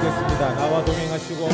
됐습니다. 나와 동행하시고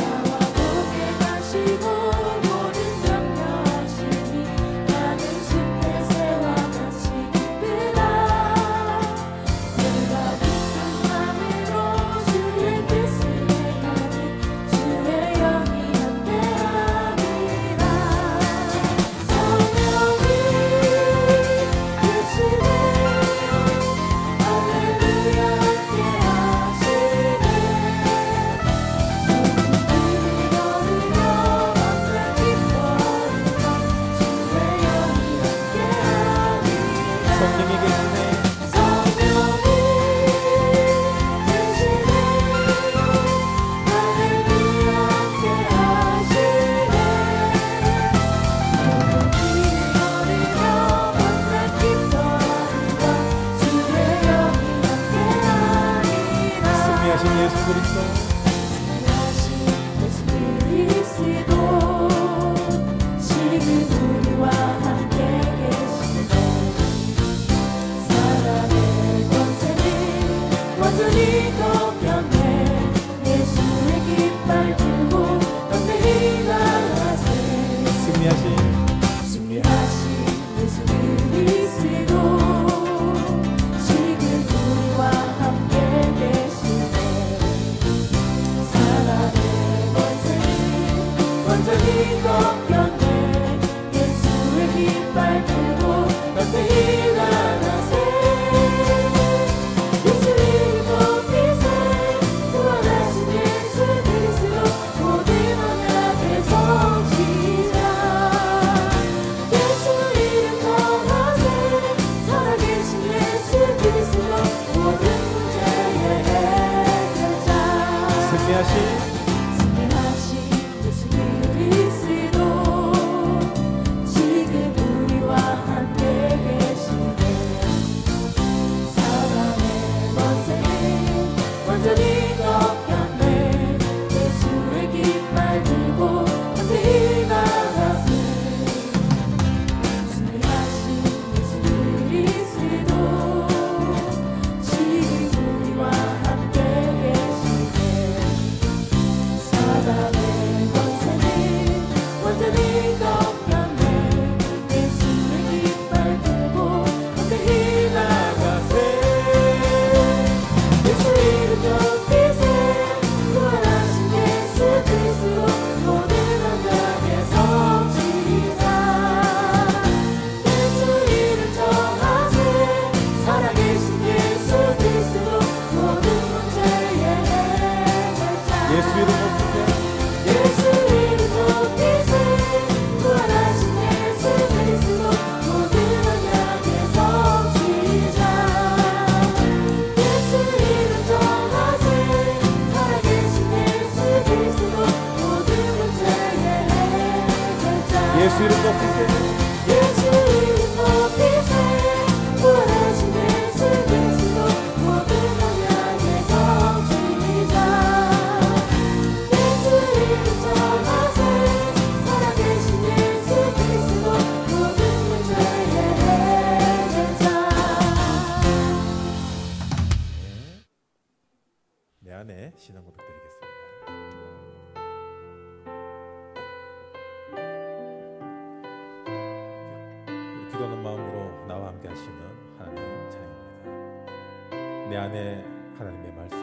기도하는 마음으로 나와 함께 하시는 하나님 자녀입니다. 내 안에 하나님의 말씀